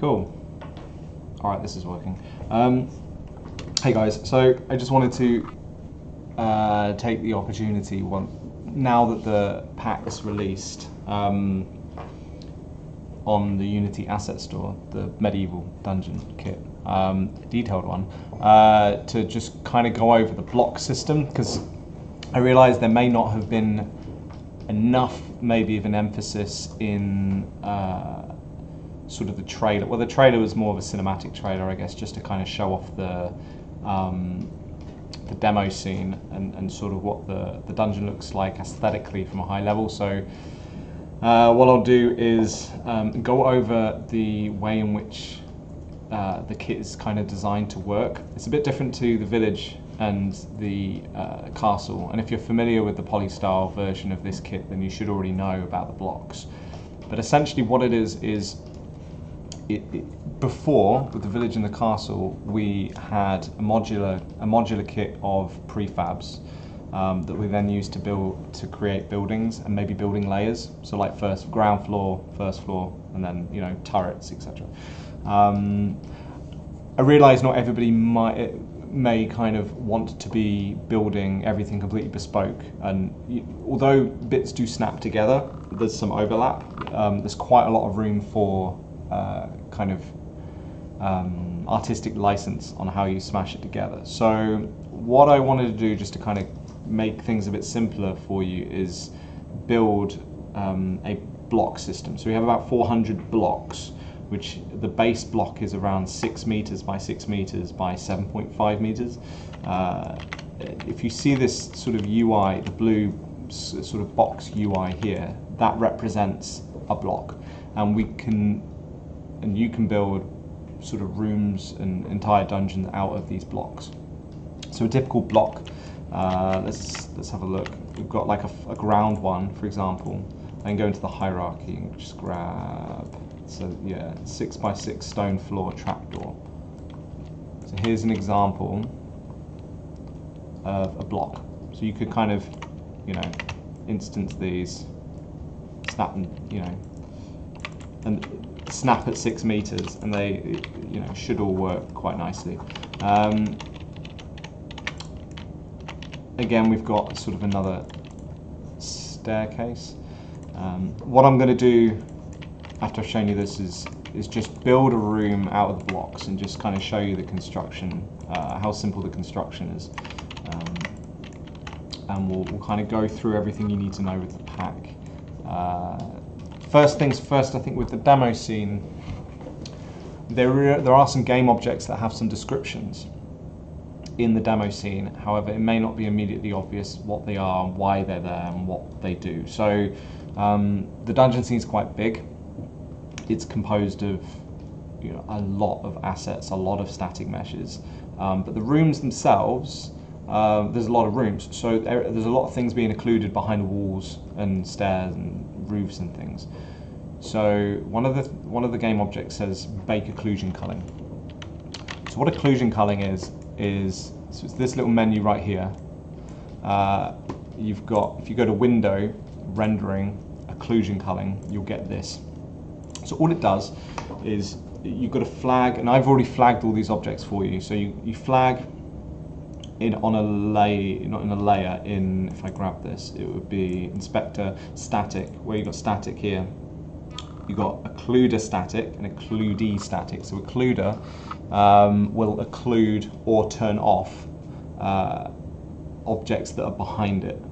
Cool. All right, this is working. Um, hey guys, so I just wanted to uh, take the opportunity one now that the pack is released um, on the Unity Asset Store, the medieval dungeon kit, um, detailed one, uh, to just kind of go over the block system because I realise there may not have been enough, maybe, of an emphasis in. Uh, sort of the trailer. Well, the trailer was more of a cinematic trailer, I guess, just to kind of show off the um, the demo scene and, and sort of what the, the dungeon looks like aesthetically from a high level. So uh, what I'll do is um, go over the way in which uh, the kit is kind of designed to work. It's a bit different to the village and the uh, castle. And if you're familiar with the polystyle version of this kit, then you should already know about the blocks. But essentially what it is, is it, it, before with the village and the castle, we had a modular a modular kit of prefabs um, that we then used to build to create buildings and maybe building layers. So like first ground floor, first floor, and then you know turrets, etc. Um, I realise not everybody might may kind of want to be building everything completely bespoke, and although bits do snap together, there's some overlap. Um, there's quite a lot of room for uh, kind of um, artistic license on how you smash it together. So what I wanted to do just to kind of make things a bit simpler for you is build um, a block system. So we have about 400 blocks, which the base block is around six meters by six meters by 7.5 meters. Uh, if you see this sort of UI, the blue sort of box UI here, that represents a block. And we can and you can build sort of rooms and entire dungeons out of these blocks. So a typical block, uh, let's let's have a look. We've got like a, a ground one, for example, and go into the hierarchy and just grab. So yeah, six by six stone floor trapdoor. So here's an example of a block. So you could kind of, you know, instance these, snap them, you know, and snap at six meters, and they you know should all work quite nicely. Um, again, we've got sort of another staircase. Um, what I'm going to do after I've shown you this is is just build a room out of the blocks and just kind of show you the construction, uh, how simple the construction is. Um, and we'll, we'll, kind of go through everything you need to know with the pack. Uh, first things first, I think with the demo scene, there, there are some game objects that have some descriptions in the demo scene. However, it may not be immediately obvious what they are, why they're there, and what they do. So um, the dungeon scene is quite big. It's composed of you know, a lot of assets, a lot of static meshes. Um, but the rooms themselves, uh, there's a lot of rooms. So there, there's a lot of things being occluded behind walls and stairs and roofs and things. So one of the one of the game objects says bake occlusion culling. So what occlusion culling is is so it's this little menu right here. Uh, you've got if you go to window rendering occlusion culling, you'll get this. So all it does is you've got a flag, and I've already flagged all these objects for you. So you, you flag in on a lay, not in a layer. In if I grab this, it would be inspector static, where you got static here. You got occluder static and occludee static. So occluder um, will occlude or turn off uh, objects that are behind it.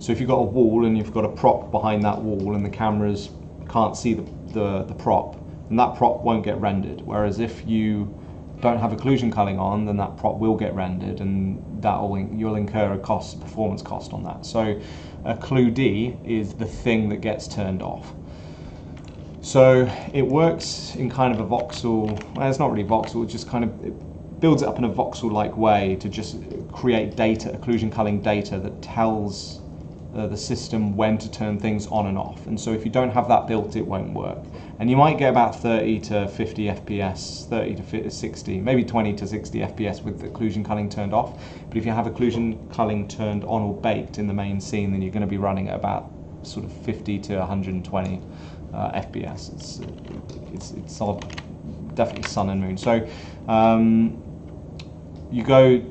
So if you've got a wall and you've got a prop behind that wall and the cameras can't see the, the, the prop, and that prop won't get rendered. Whereas if you don't have occlusion culling on, then that prop will get rendered, and that will you'll incur a cost, performance cost on that. So, occludee is the thing that gets turned off. So it works in kind of a voxel. Well, it's not really voxel. It just kind of it builds it up in a voxel-like way to just create data, occlusion culling data that tells uh, the system when to turn things on and off. And so if you don't have that built, it won't work. And you might get about 30 to 50 FPS, 30 to 60, maybe 20 to 60 FPS with occlusion culling turned off. But if you have occlusion culling turned on or baked in the main scene, then you're going to be running at about sort of 50 to 120 uh, FPS. It's, it's, it's odd definitely sun and moon. So um, you go,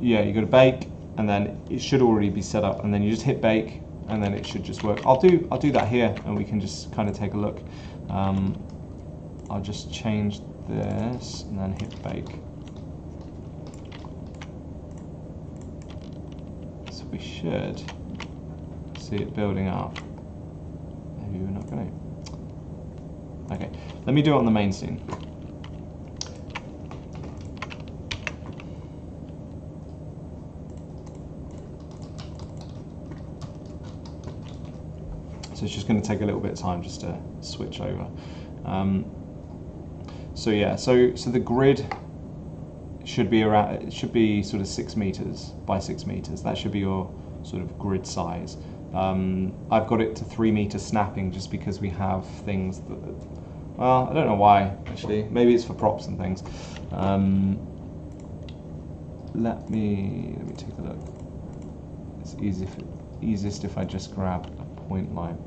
yeah, you go to bake, and then it should already be set up, and then you just hit bake, and then it should just work. I'll do I'll do that here, and we can just kind of take a look. Um, I'll just change this and then hit bake. So we should see it building up. Maybe we're not going to. Okay, let me do it on the main scene. So it's just going to take a little bit of time just to switch over. Um, so yeah, so so the grid should be around. It should be sort of six meters by six meters. That should be your sort of grid size. Um, I've got it to three meter snapping just because we have things that. Well, I don't know why actually. Maybe it's for props and things. Um, let me let me take a look. It's easy if easiest if I just grab a point line.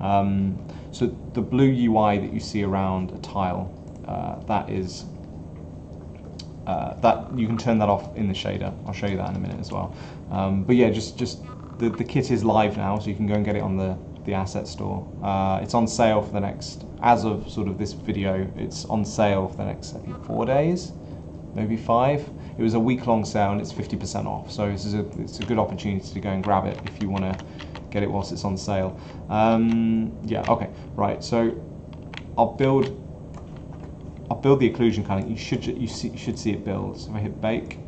Um, so the blue UI that you see around a tile, uh, that is uh, that you can turn that off in the shader. I'll show you that in a minute as well. Um, but yeah, just just the, the kit is live now, so you can go and get it on the the asset store. Uh, it's on sale for the next, as of sort of this video, it's on sale for the next I think four days, maybe five. It was a week long sale and it's 50% off. So this is a it's a good opportunity to go and grab it if you want to get it whilst it's on sale. Um, yeah, okay, right. So I'll build. I'll build the occlusion kind of. You should you see you should see it build. So if I hit bake.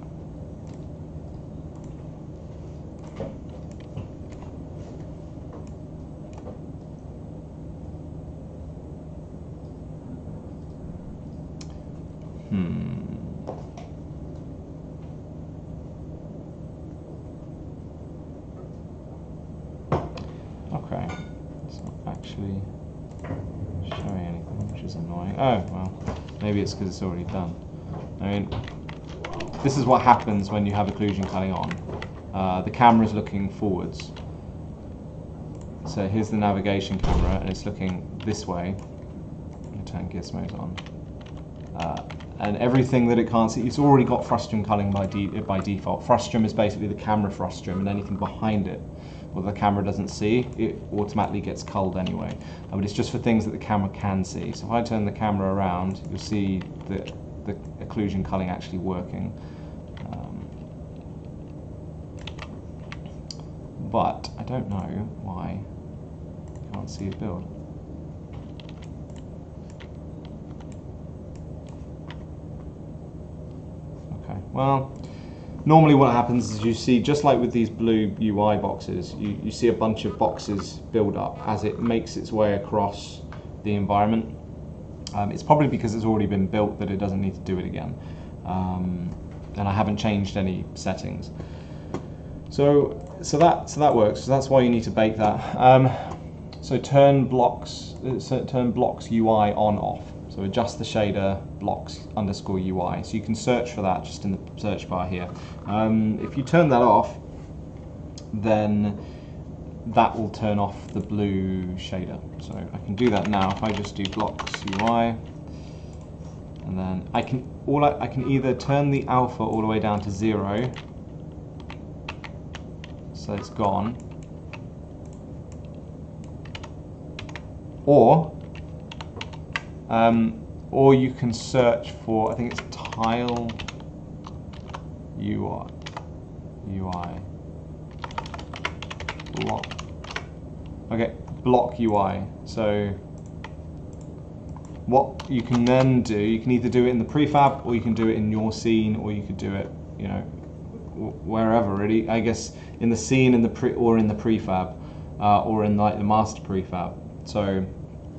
It's because it's already done. I mean, this is what happens when you have occlusion culling on. Uh, the camera is looking forwards. So here's the navigation camera, and it's looking this way. Turn gizmos on. Uh, and everything that it can't see, it's already got frustum culling by, de by default. Frustum is basically the camera frustum, and anything behind it or the camera doesn't see, it automatically gets culled anyway. But it's just for things that the camera can see. So if I turn the camera around, you'll see the, the occlusion culling actually working. Um, but I don't know why I can't see it build. Okay, well, normally what happens is you see, just like with these blue UI boxes, you, you see a bunch of boxes build up as it makes its way across the environment. Um, it's probably because it's already been built that it doesn't need to do it again. Um, and I haven't changed any settings. So, so that so that works. So that's why you need to bake that. Um, so turn blocks, uh, turn blocks UI on off. So adjust the shader blocks underscore UI. So you can search for that just in the search bar here. Um, if you turn that off, then that will turn off the blue shader. So I can do that now if I just do blocks UI and then I can all I, I can either turn the alpha all the way down to zero so it's gone or um, or you can search for, I think it's tile UI. UI. Block. Okay, block UI. So what you can then do, you can either do it in the prefab or you can do it in your scene or you could do it, you know, wherever really. I guess in the scene in the pre or in the prefab uh, or in like the master prefab. So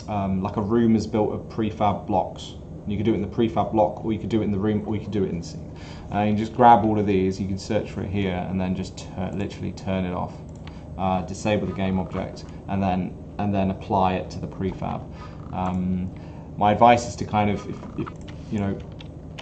um, like a room is built of prefab blocks. You could do it in the prefab block, or you could do it in the room, or you could do it in the scene. And uh, you just grab all of these, you can search for it here, and then just literally turn it off. Uh, disable the game object, and then and then apply it to the prefab. Um, my advice is to kind of, if, if, you know,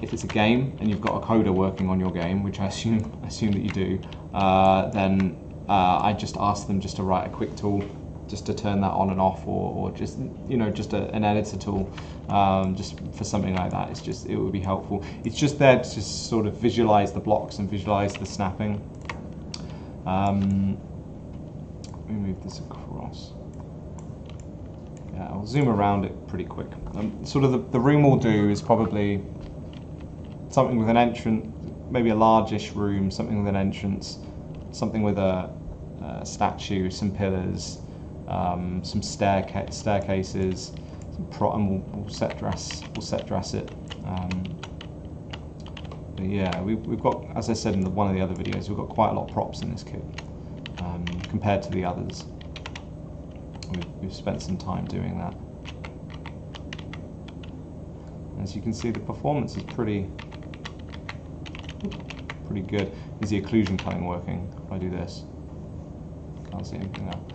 if it's a game and you've got a coder working on your game, which I assume assume that you do, uh, then uh, I just ask them just to write a quick tool just to turn that on and off, or, or just you know just a, an editor tool, um, just for something like that. It's just it would be helpful. It's just there to sort of visualize the blocks and visualize the snapping. Um, let me move this across. Yeah, I'll zoom around it pretty quick. Um, sort of the, the room we'll do is probably something with an entrance, maybe a largish room, something with an entrance, something with a, a statue, some pillars, um, some stairca- staircases, some and we'll, we'll, set dress, we'll set dress it. Um, yeah, we, we've got, as I said in the, one of the other videos, we've got quite a lot of props in this kit um, compared to the others. We've, we've spent some time doing that. As you can see, the performance is pretty, pretty good. Is the occlusion culling working? If I do this, can't see anything now.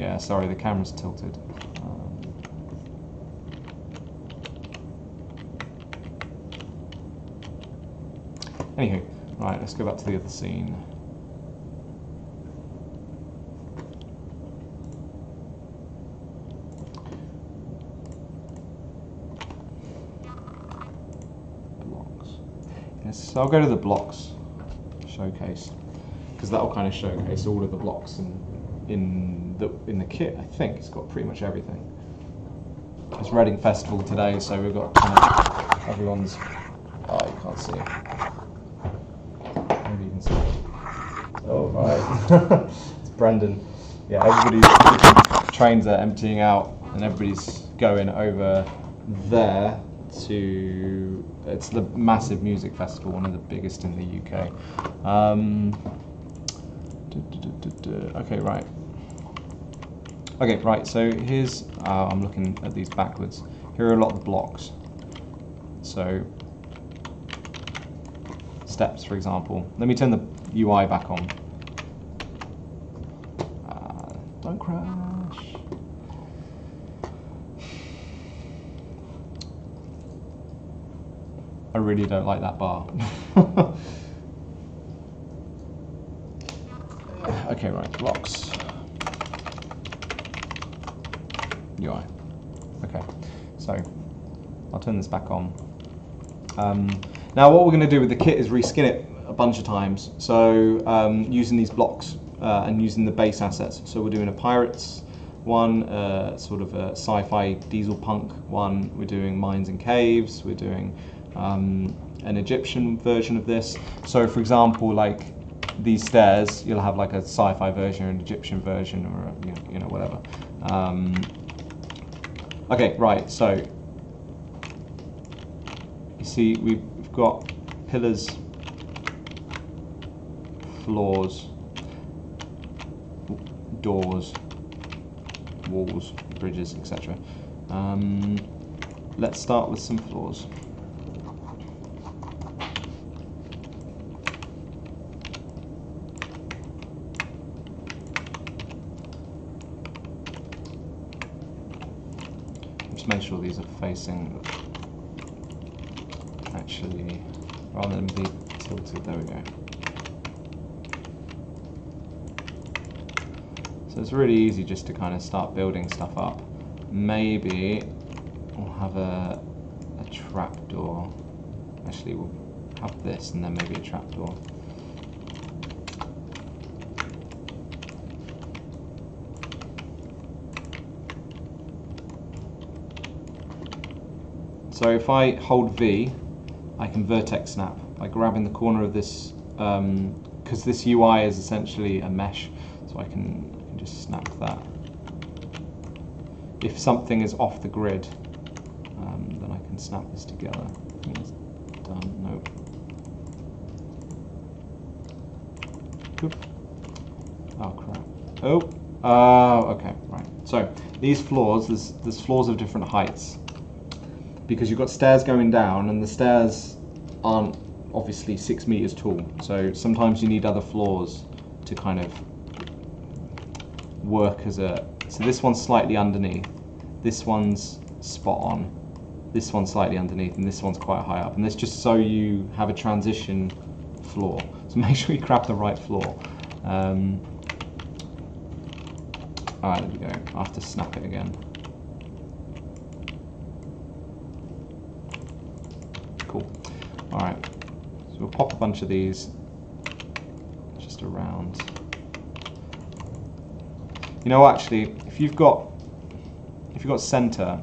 Yeah, sorry, the camera's tilted. Um, anywho, right, let's go back to the other scene. Blocks. Yes, so I'll go to the blocks showcase because that'll kind of showcase all of the blocks in in the in the kit. I think it's got pretty much everything. It's Reading Festival today, so we've got kind of everyone's. Oh, you can't see. Maybe you can see. Oh right, it's Brendan. Yeah, everybody's trains are emptying out, and everybody's going over there to. It's the massive music festival, one of the biggest in the UK. Um. Okay, right. Okay, right. So here's uh, I'm looking at these backwards. Here are a lot of blocks. So steps, for example. Let me turn the UI back on. Uh, don't crash. I really don't like that bar. Okay, right, blocks. UI. Okay, so I'll turn this back on. Um, now what we're going to do with the kit is reskin it a bunch of times. So um, using these blocks uh, and using the base assets. So we're doing a Pirates one, uh, sort of a sci-fi diesel punk one. We're doing Mines and Caves. We're doing um, an Egyptian version of this. So for example, like these stairs, you'll have like a sci-fi version or an Egyptian version or a, you, know, you know whatever. Um, okay, right. So you see, we've, got pillars, floors, doors, walls, bridges, etc. Um, let's start with some floors. Sure these are facing actually rather than be tilted. There we go. So it's really easy just to kind of start building stuff up. Maybe we'll have a, a trapdoor. Actually, we'll have this and then maybe a trapdoor. So if I hold V, I can vertex snap by grabbing the corner of this, because um, this UI is essentially a mesh, so I can, I can just snap that. If something is off the grid, um, then I can snap this together. I think it's done. Nope. Oop. Oh crap. Oh. Oh. Okay. Right. So these floors, there's there's floors of different heights because you've got stairs going down, and the stairs aren't obviously six meters tall. So sometimes you need other floors to kind of work as a. So this one's slightly underneath, this one's spot on, this one's slightly underneath, and this one's quite high up. And that's just so you have a transition floor. So make sure you grab the right floor. Um, Alright, there we go. I have to snap it again. Cool. Alright. So we'll pop a bunch of these just around. You know, actually, if you've got if you've got center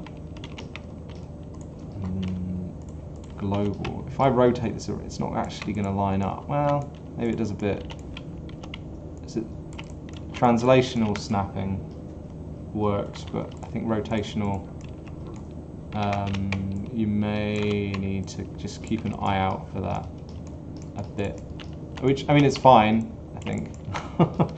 mm, global, if I rotate this, it's not actually going to line up. Well, maybe it does a bit. Is it translational snapping works, but I think rotational. Um, you may need to just keep an eye out for that a bit. Which I mean, it's fine. I think.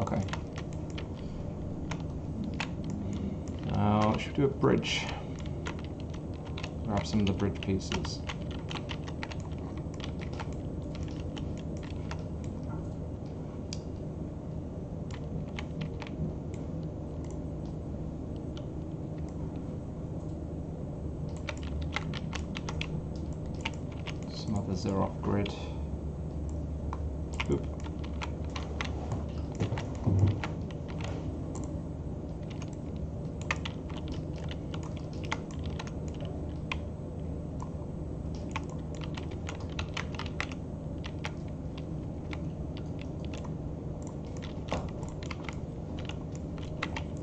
Okay. Now, should we do a bridge? Grab some of the bridge pieces. Some others are off grid. Oop.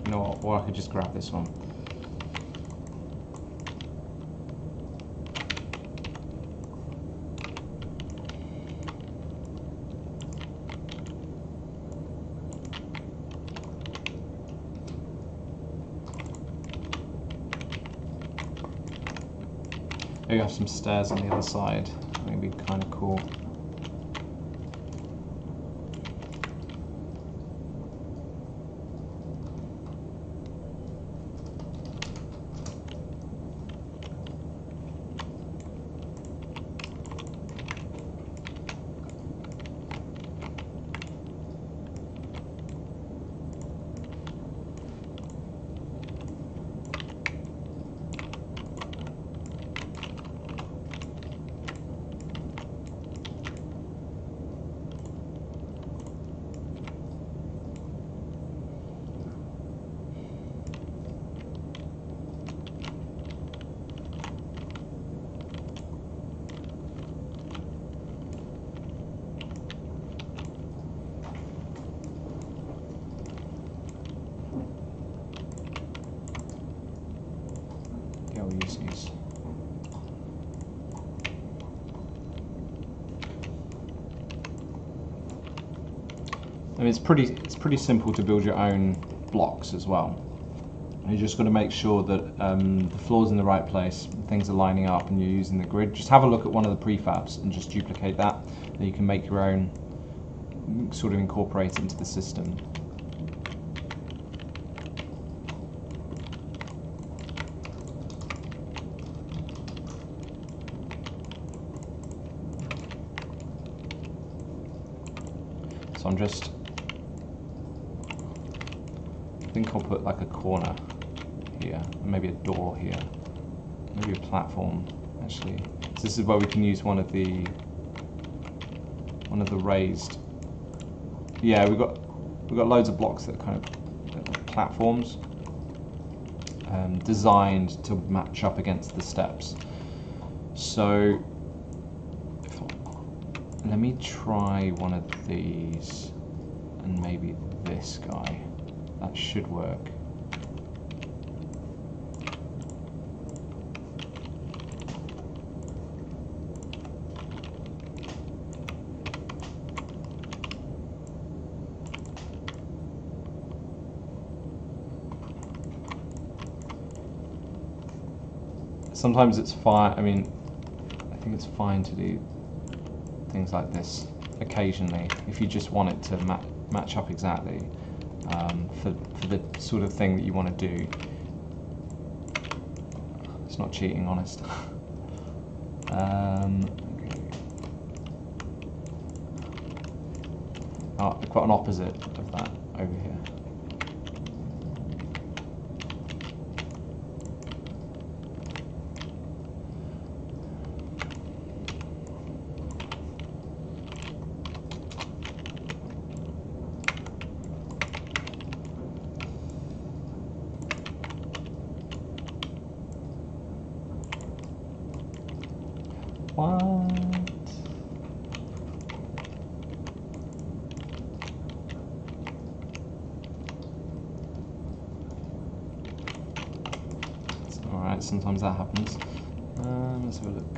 You know what, or I could just grab this one. Maybe have some stairs on the other side. I think it'd be kind of cool. Yeah, we'll use these. I mean, it's pretty it's pretty simple to build your own blocks as well. You just got to make sure that um, the floor's in the right place, things are lining up, and you're using the grid. Just have a look at one of the prefabs and just duplicate that. Then you can make your own, sort of incorporate it into the system. So I'm just, I think I'll put like a corner here, maybe a door here, maybe a platform actually. So this is where we can use one of the, one of the raised, yeah, we've got, we've got loads of blocks that are kind of platforms um, designed to match up against the steps. So let me try one of these and maybe this guy. That should work. Sometimes it's fine. I mean, I think it's fine to do things like this occasionally if you just want it to ma- match up exactly um, for, for the sort of thing that you want to do. It's not cheating, honest. um, okay. Oh, I've an opposite of that over here. What? Alright, sometimes that happens. Um, let's have a look.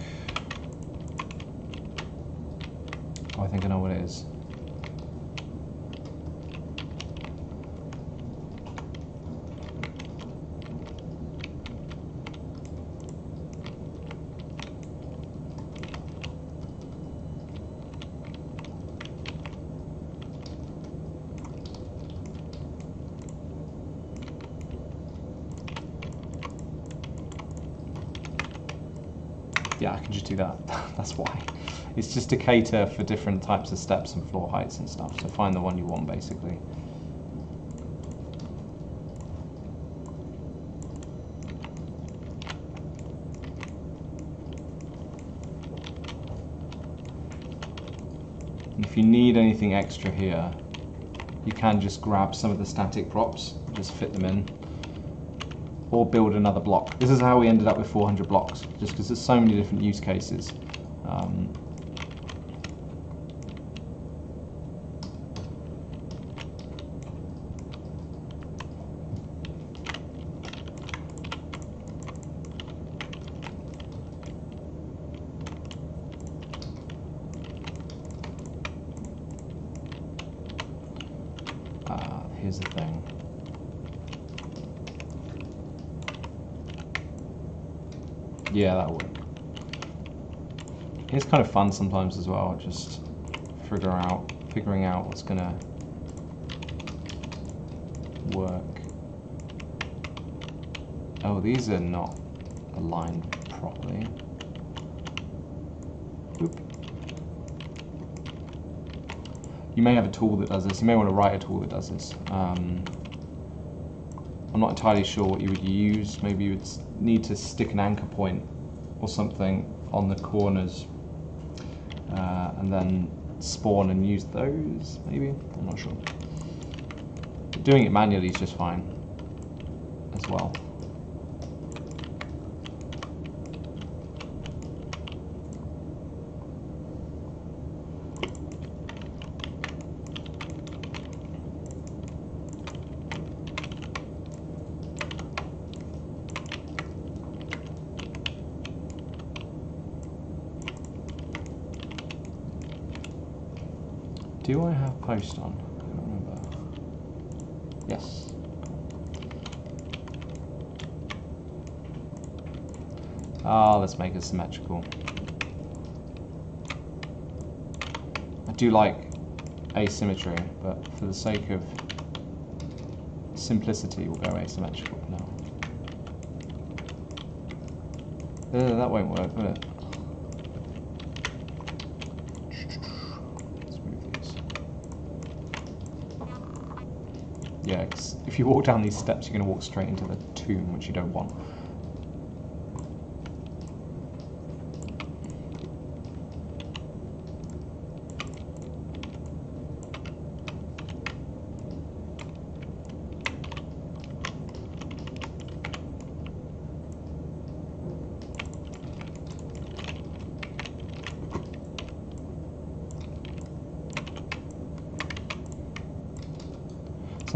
Oh, I think I know what it is. Yeah, I can just do that. That's why. To cater for different types of steps and floor heights and stuff. So find the one you want, basically. And if you need anything extra here, you can just grab some of the static props, just fit them in, or build another block. This is how we ended up with 400 blocks, just because there's so many different use cases. Um, uh, here's the thing. Yeah, that would. It's kind of fun sometimes as well, just figure out figuring out what's gonna work. Oh, these are not aligned properly. Oop. You may have a tool that does this. You may want to write a tool that does this. Um, I'm not entirely sure what you would use. Maybe you would need to stick an anchor point or something on the corners uh, and then spawn and use those, maybe? I'm not sure. But doing it manually is just fine as well. Do I have post on? Yes. Ah, let's make it symmetrical. I do like asymmetry, but for the sake of simplicity, we'll go asymmetrical now. Uh, that won't work, will it? Let's move these. If you walk down these steps, you're going to walk straight into the tomb, which you don't want.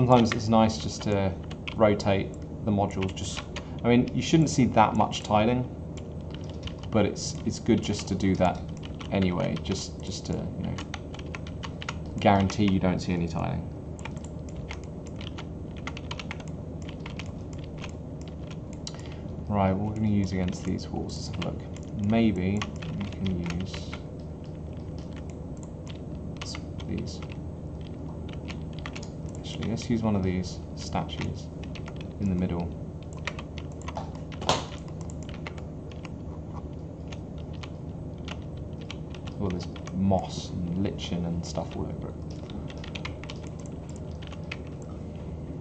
Sometimes it's nice just to rotate the modules. Just, I mean, you shouldn't see that much tiling, but it's it's good just to do that anyway. Just just to you know guarantee you don't see any tiling. Right, what we're going to use against these walls? Let's have a look. Maybe we can use these. Actually, let's use one of these statues in the middle. All this moss and lichen and stuff all over it.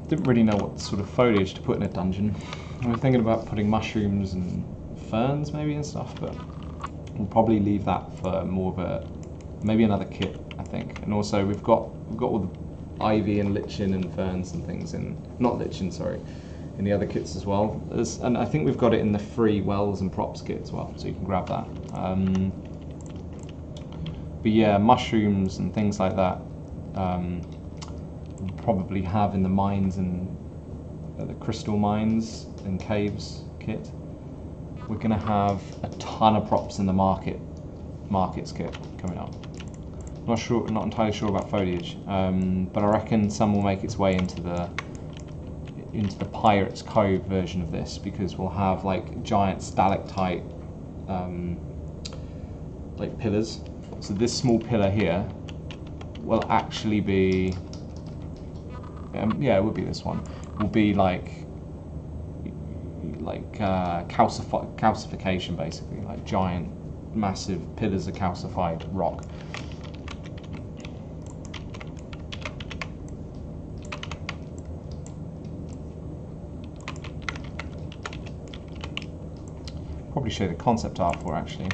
Didn't really know what sort of foliage to put in a dungeon. I was thinking about putting mushrooms and ferns maybe and stuff, but we'll probably leave that for more of a maybe another kit, I think. And also we've got we've got all the ivy and lichen and ferns and things in not lichen, sorry, in the other kits as well. There's, and I think we've got it in the free wells and props kit as well, so you can grab that. Um, but yeah, mushrooms and things like that um, probably have in the mines and uh, the crystal mines and caves kit. We're going to have a ton of props in the market markets kit coming up. Not sure, not entirely sure about foliage, um, but I reckon some will make its way into the into the Pirates Cove version of this because we'll have like giant stalactite um, like pillars. So this small pillar here will actually be um, yeah, it would be this one. Will be like like uh, calcifi- calcification basically, like giant, massive pillars of calcified rock. Probably show the concept art for actually.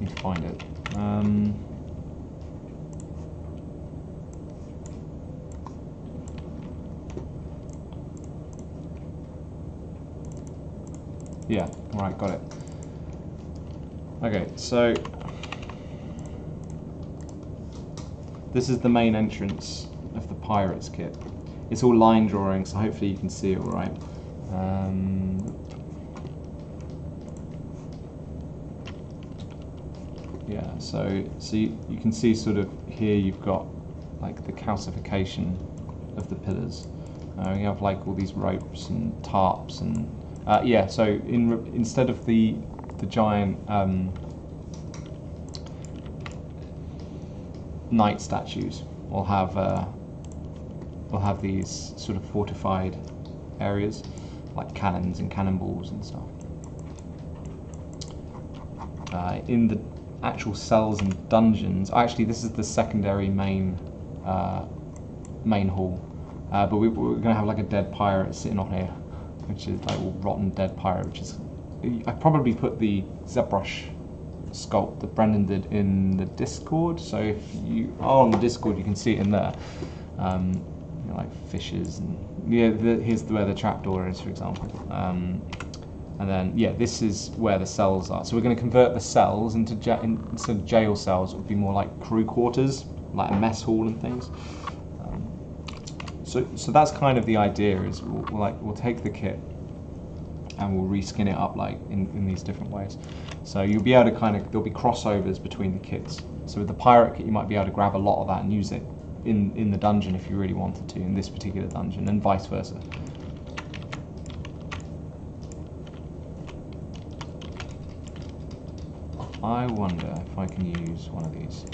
Need to find it. Um, Yeah, right, got it. Okay, so this is the main entrance of the Pirates kit. It's all line drawing, so hopefully you can see it all right. Um, yeah, so so you, you can see sort of here you've got like the calcification of the pillars. Uh, you have like all these ropes and tarps and uh, yeah, so in instead of the the giant um, knight statues, we'll have uh, we'll have these sort of fortified areas like cannons and cannonballs and stuff. Uh, in the actual cells and dungeons, actually, this is the secondary main uh, main hall, uh, but we, we're going to have like a dead pirate sitting on here which is like rotten dead pirate, which is I probably put the ZBrush sculpt that Brendan did in the Discord. So if you are on the Discord, you can see it in there. Um, you know, like fishes and yeah, the, here's where the trapdoor is, for example. Um, and then yeah, this is where the cells are. So we're going to convert the cells into ja- jail cells. It would be more like crew quarters, like a mess hall and things. Um, so, so that's kind of the idea is we'll, we'll like we'll take the kit and we'll reskin it up like in, in these different ways. So you'll be able to kind of there'll be crossovers between the kits. So with the pirate kit, you might be able to grab a lot of that and use it in in the dungeon if you really wanted to in this particular dungeon, and vice versa. I wonder if I can use one of these.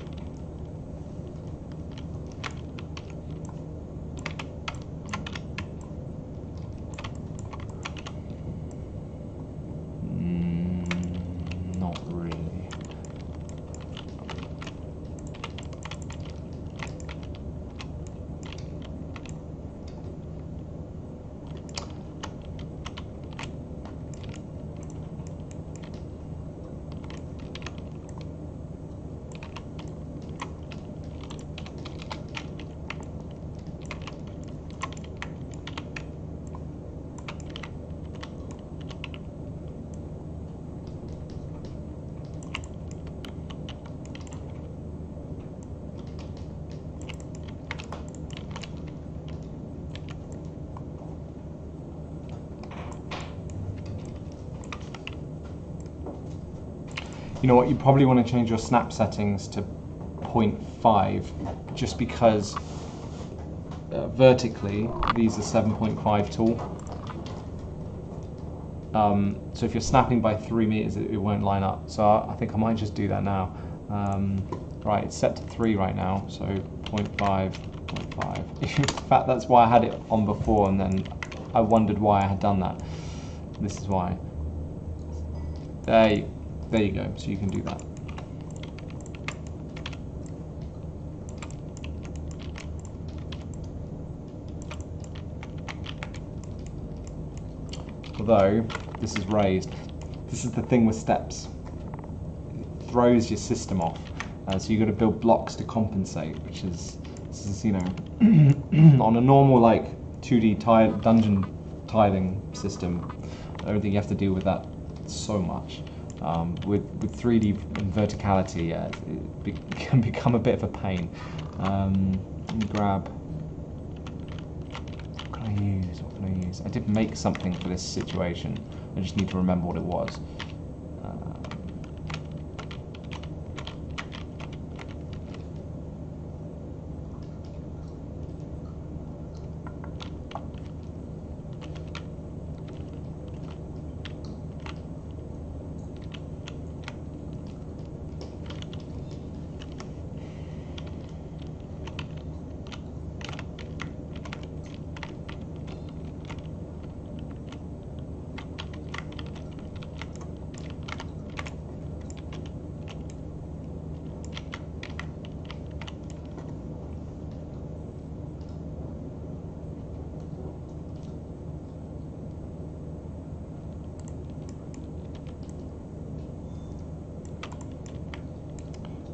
You know what, you probably want to change your snap settings to 0.5 just because uh, vertically these are 7.5 tall. Um, so if you're snapping by 3 meters it, it, won't line up. So I, I, think I might just do that now. Um, right, it's set to 3 right now, so 0.5, 0.5. In fact, that's why I had it on before and then I wondered why I had done that. This is why. There there you go, so you can do that. Although, this is raised. This is the thing with steps. It throws your system off. Uh, so you've got to build blocks to compensate, which is, this is you know, on a normal like 2D tile, dungeon tiling system. I don't think you have to deal with that so much. Um, with, with 3D and verticality, yeah, it be, can become a bit of a pain. Um, grab. What can I use? What can I use? I did make something for this situation. I just need to remember what it was. Um,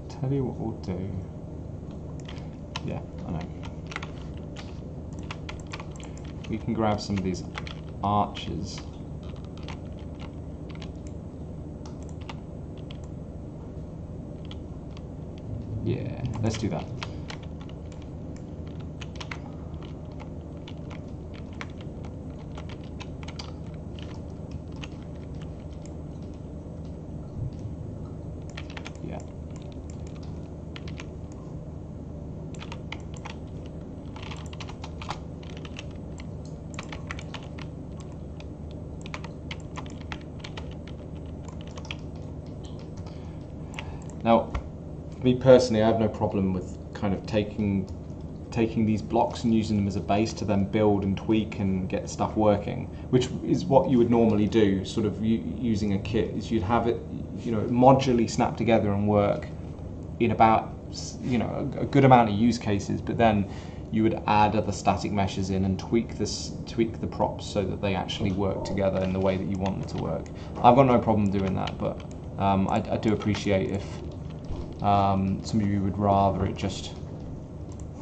tell you what we'll do. Yeah, I know. We can some of these arches. Yeah, let's do that. Yeah. Now, me personally, I have no problem with kind of taking taking these blocks and using them as a base to then build and tweak and get stuff working, which is what you would normally do. Sort of using a kit is you'd have it, you know, modularly snap together and work in about you know a, good amount of use cases, but then you would add other static meshes in and tweak this tweak the props so that they actually work together in the way that you want them to work. I've got no problem doing that, but um, I, I do appreciate if um, some of you would rather it just,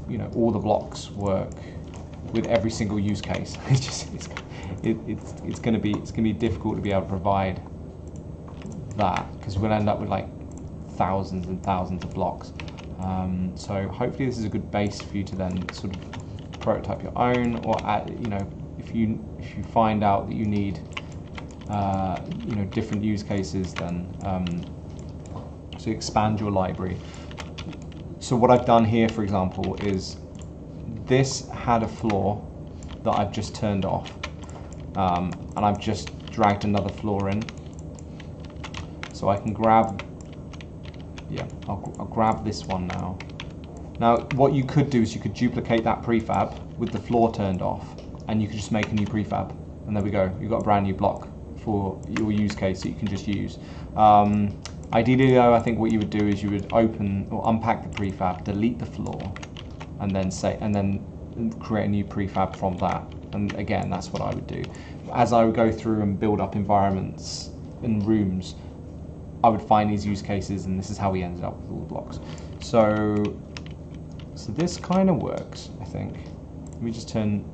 you know, all the blocks work with every single use case. It's just it's it, it's it's going to be it's going to be difficult to be able to provide that because we'll end up with like thousands and thousands of blocks. Um, so hopefully this is a good base for you to then sort of prototype your own, or add, you know, if you if you find out that you need uh, you know different use cases, then um, so expand your library. So what I've done here, for example, is this had a floor that I've just turned off, um, and I've just dragged another floor in. So I can grab, yeah, I'll, I'll grab this one now. Now, what you could do is you could duplicate that prefab with the floor turned off, and you could just make a new prefab, and there we go. You've got a brand new block for your use case that you can just use. Um, ideally, though, I think what you would do is you would open or unpack the prefab, delete the floor, and then say, and then create a new prefab from that. And again, that's what I would do. As I would go through and build up environments and rooms, I would find these use cases, and this is how we ended up with all the blocks. So, so this kind of works, I think. Let me just turn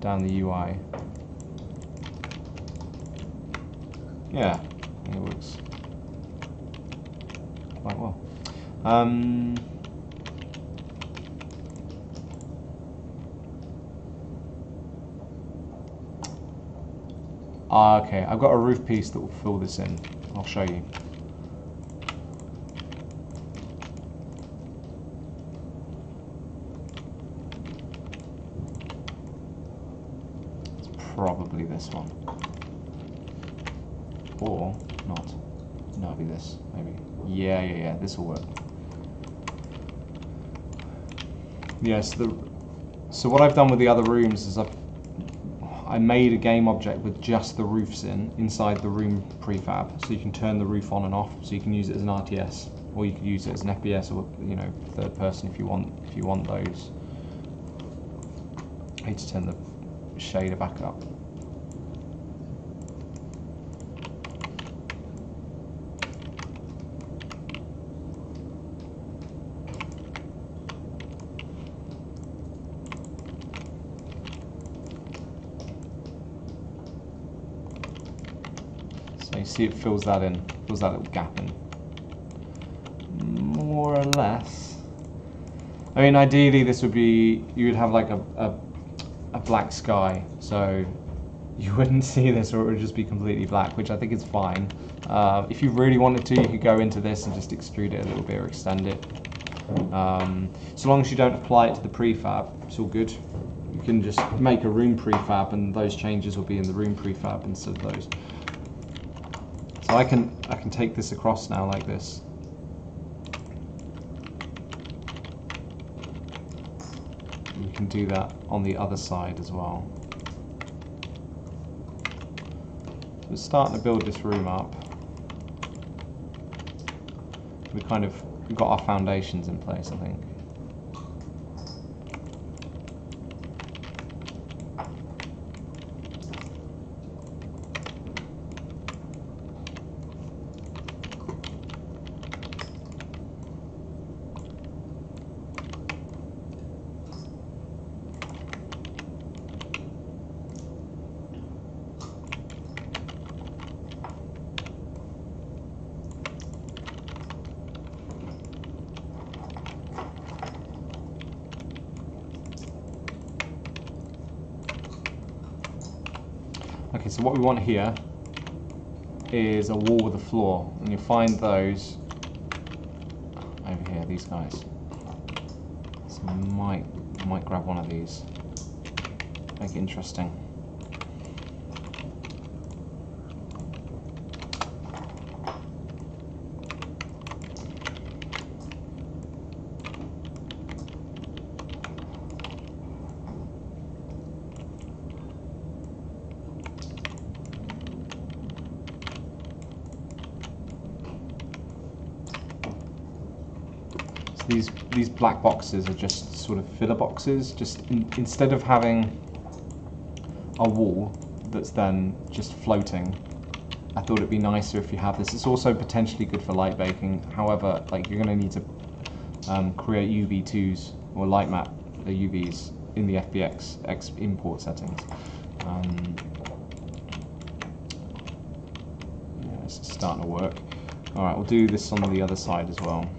down the UI. Yeah, it works quite well. Um, ah, okay, I've got a roof piece that will fill this in. I'll show you. It's probably this one. Or not. No, it'll be this, maybe. Yeah, yeah, yeah, this will work. Yes, the so what I've done with the other rooms is I've I made a game object with just the roofs in inside the room prefab, so you can turn the roof on and off. So you can use it as an RTS, or you could use it as an FPS or you know third person if you want if you want those. I need to turn the shader back up. See it fills that in, fills that little gap in. More or less. I mean, ideally this would be, you would have like a, a, a black sky, so you wouldn't see this or it would just be completely black, which I think is fine. Uh, if you really wanted to, you could go into this and just extrude it a little bit or extend it. Um, so long as you don't apply it to the prefab, it's all good. You can just make a room prefab and those changes will be in the room prefab instead of those. So I can I can take this across now like this. We can do that on the other side as well. we're starting to build this room up. We kind of got our foundations in place, I think. Okay, so what we want here is a wall with a floor, and you'll find those over here, these guys. So might, might grab one of these, make it interesting. these these black boxes are just sort of filler boxes. Just in, instead of having a wall that's then just floating, I thought it'd be nicer if you have this. It's also potentially good for light baking. However, like you're going to need to um, create UV2s or light map the UVs in the FBX X import settings. Um, yeah, it's starting to work. All right, we'll do this on the other side as well.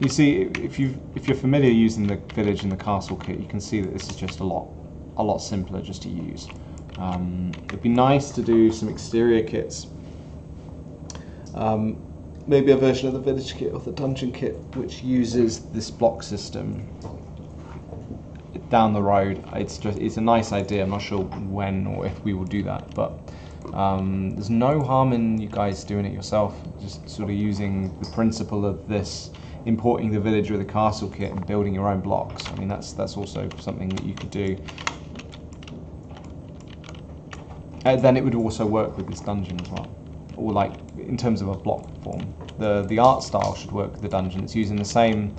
You see, if you if you're familiar using the village and the castle kit, you can see that this is just a lot a lot simpler just to use. Um, it'd be nice to do some exterior kits. Um, maybe a version of the village kit or the dungeon kit which uses this block system down the road. It's just it's a nice idea. I'm not sure when or if we will do that, but um, there's no harm in you guys doing it yourself. Just sort of using the principle of this importing the village or the castle kit and building your own blocks. I mean, that's that's also something that you could do. And then it would also work with this dungeon as well, or like in terms of a block form. The the art style should work with the dungeon. It's using the same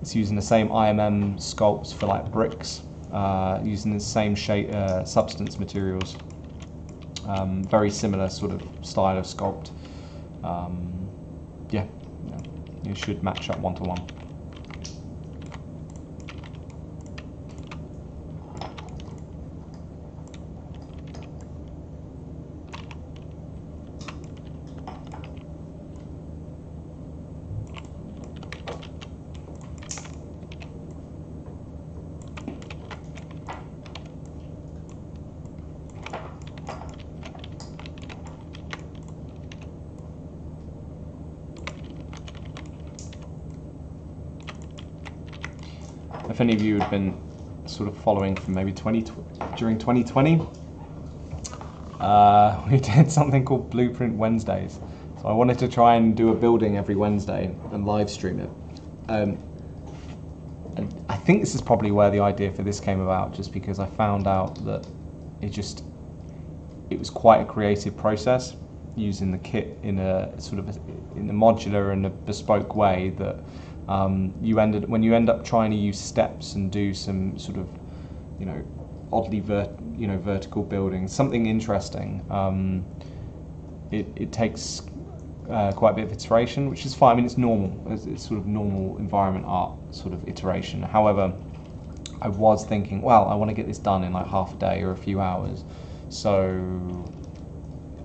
it's using the same IMM sculpts for like bricks, uh, using the same shape uh, substance materials. Um, very similar sort of style of sculpt. Um, you should match up one to one. If any of you had been sort of following from maybe 20 during 2020, uh, we did something called Blueprint Wednesdays. So I wanted to try and do a building every Wednesday and live stream it. Um, and I think this is probably where the idea for this came about, just because I found out that it just it was quite a creative process using the kit in a sort of a, in a modular and a bespoke way that um, you ended when you end up trying to use steps and do some sort of you know oddly vert, you know vertical building something interesting um, it, it takes uh, quite a bit of iteration which is fine. I mean it's normal. It's, it's, sort of normal environment art sort of iteration. However I was thinking well I want to get this done in like half a day or a few hours. So,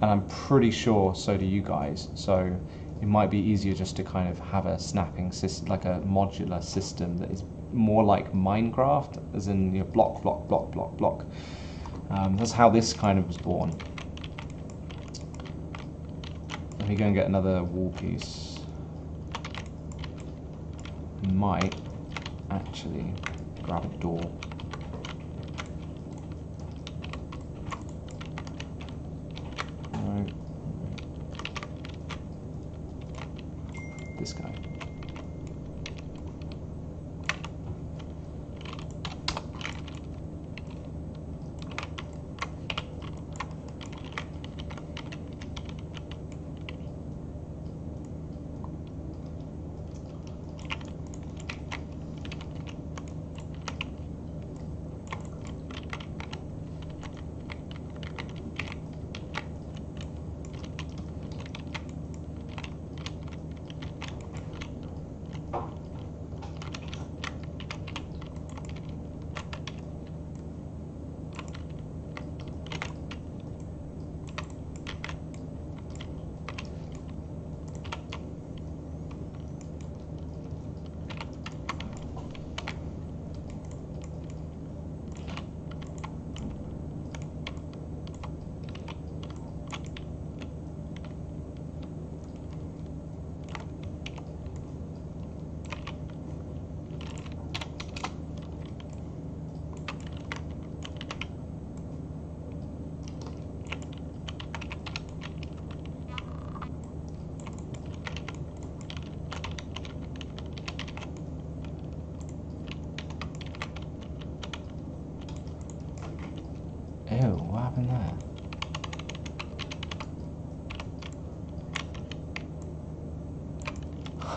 and I'm pretty sure so do you guys. So it might be easier just to kind of have a snapping system, like a modular system that is more like Minecraft, as in you know, block, block, block, block, block. Um, that's how this kind of was born. Let me go and get another wall piece. Might actually grab a door.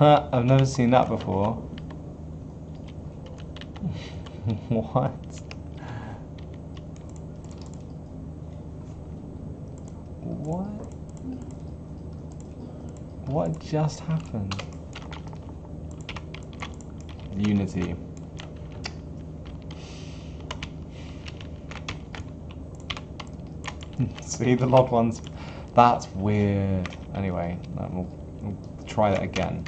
I've never seen that before. what? What? What just happened? Unity. See the locked ones? That's weird. Anyway, um, we'll, we'll try that again.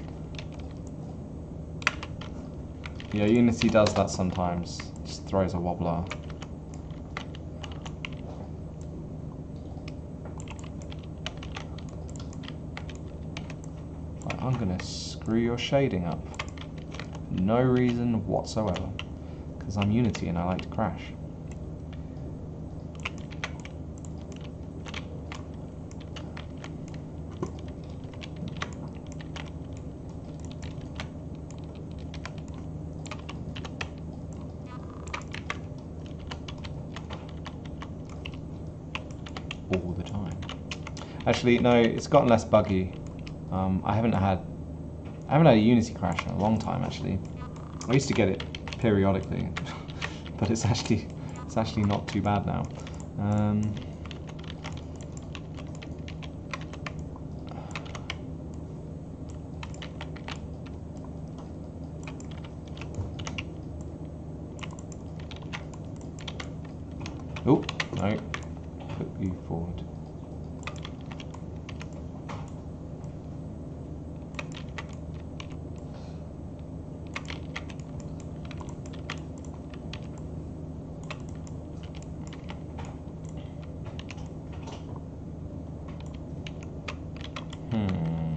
Yeah, Unity does that sometimes. Just throws a wobbler. Right, I'm gonna screw your shading up. No reason whatsoever. Because I'm Unity and I like to crash. all the time. Actually, no, it's gotten less buggy. Um, I haven't had I haven't had a Unity crash in a long time. Actually, I used to get it periodically, but it's actually it's actually not too bad now. Um, oh no, put you forward. Hmm.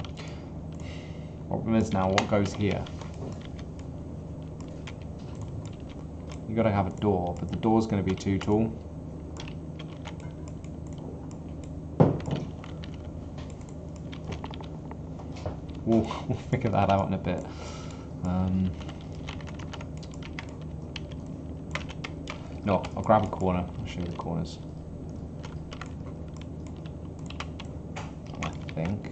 Now, what goes here? You gotta have a door, but the door's gonna be too tall. We'll, we'll figure that out in a bit. Um, no, I'll grab a corner. I'll show you the corners. I think.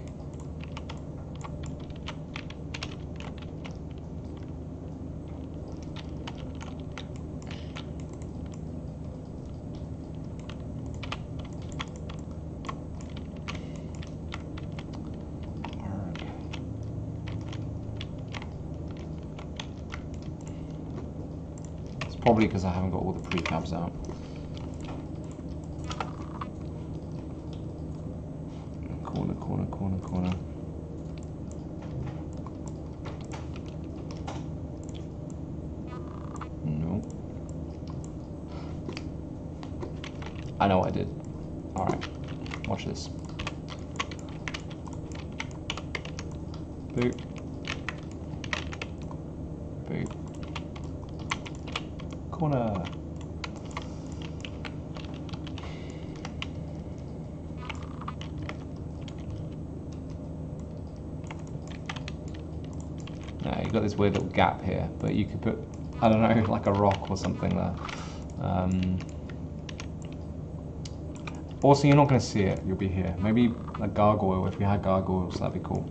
Arg. It's probably because I haven't got all the prefabs out. corner, corner, corner, corner. No. I know what I did. Alright, watch this. Boop. Boop. Corner. Yeah, you've got this weird little gap here, but you could put, I don't know, like a rock or something there. Um, also, you're not going to see it, you'll be here. Maybe a gargoyle, if we had gargoyles, that'd be cool.